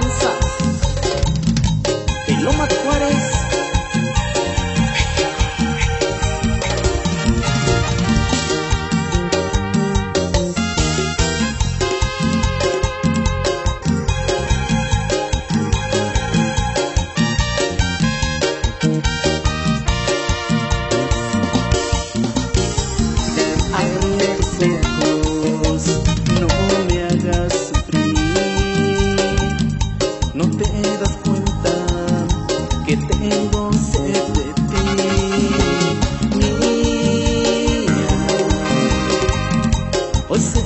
Thumbs up. Você